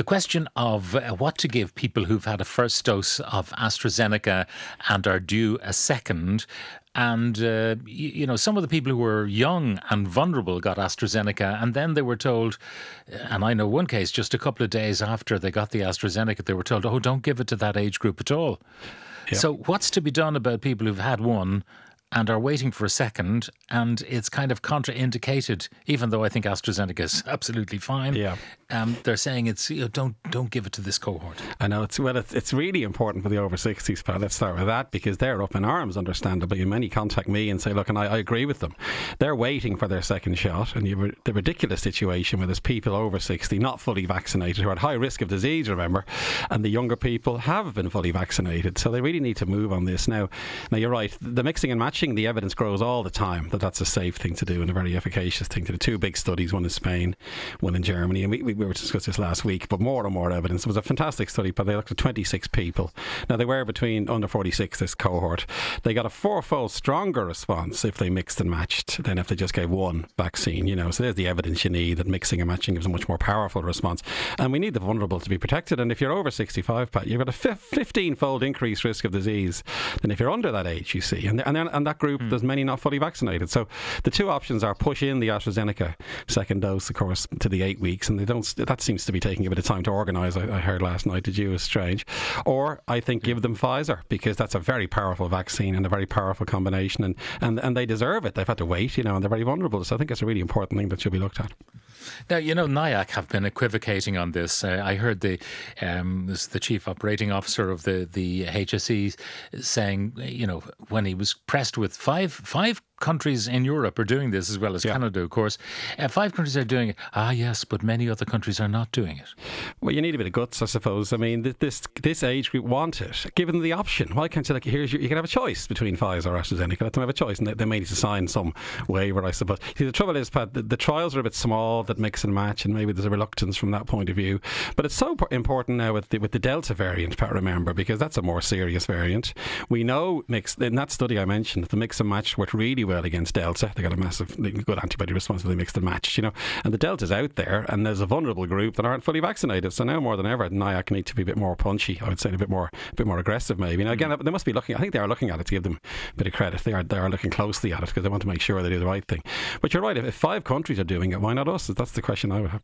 the question of uh, what to give people who've had a first dose of AstraZeneca and are due a second. And, uh, you, you, know, some of the people who were young and vulnerable got AstraZeneca, and then they were told, uh, and I know one case just a couple of days after they got the AstraZeneca, they were told, oh, don't give it to that age group at all. Yeah. So, what's to be done about people who've had one and are waiting for a second, and it's kind of contraindicated, even though I think AstraZeneca is absolutely fine. Yeah. Um, they're saying it's you know, don't don't give it to this cohort. I know it's well it's, it's really important for the over 60s. But let's start with that because they're up in arms, understandably. And many contact me and say, look, and I, I agree with them. They're waiting for their second shot, and you the ridiculous situation where there's people over 60 not fully vaccinated who are at high risk of disease. Remember, and the younger people have been fully vaccinated, so they really need to move on this now. Now you're right. The mixing and matching, the evidence grows all the time that that's a safe thing to do and a very efficacious thing to do. Two big studies, one in Spain, one in Germany, and we, we we were discussing this last week, but more and more evidence. It was a fantastic study, but they looked at 26 people. Now, they were between under 46, this cohort. They got a fourfold stronger response if they mixed and matched than if they just gave one vaccine, you know. So there's the evidence you need that mixing and matching gives a much more powerful response. And we need the vulnerable to be protected. And if you're over 65, Pat, you've got a 15 fold increased risk of disease than if you're under that age, you see. And, and, and that group, mm. there's many not fully vaccinated. So the two options are push in the AstraZeneca second dose, of course, to the eight weeks. And they don't, that seems to be taking a bit of time to organise. I, I, heard last night. Did you? Is strange. Or I think give them Pfizer because that's a very powerful vaccine and a very powerful combination, and, and and they deserve it. They've had to wait, you know, and they're very vulnerable. So I think it's a really important thing that should be looked at. Now, you know, NIAC have been equivocating on this. Uh, I heard the um, the chief operating officer of the the HSE saying, you know, when he was pressed with five five countries in Europe are doing this as well as yeah. Canada, of course. Uh, five countries are doing it. Ah, yes, but many other countries are not doing it. Well, you need a bit of guts, I suppose. I mean, this this age group want it. Give them the option. Why can't you like? Here's your, you can have a choice between Pfizer or AstraZeneca. Let them have a choice, and they, they may need to sign some waiver, I suppose. See, the trouble is, Pat, the, the, trials are a bit small that mix and match, and maybe there's a reluctance from that point of view. But it's so important now with the, with the Delta variant, Pat. Remember, because that's a more serious variant. We know mix in that study I mentioned, the mix and match worked really well against Delta. They got a massive, good antibody response, they mixed and matched, you know. And the Delta's out there, and there's a vulnerable group that aren't fully vaccinated. So now more than ever, NIAC need to be a bit more punchy. I would say a bit more, a bit more aggressive, maybe. Now again, mm. they must be looking. I think they are looking at it to give them a bit of credit. They are, they are looking closely at it because they want to make sure they do the right thing. But you're right. If, if five countries are doing it, why not us? That's the question I would have.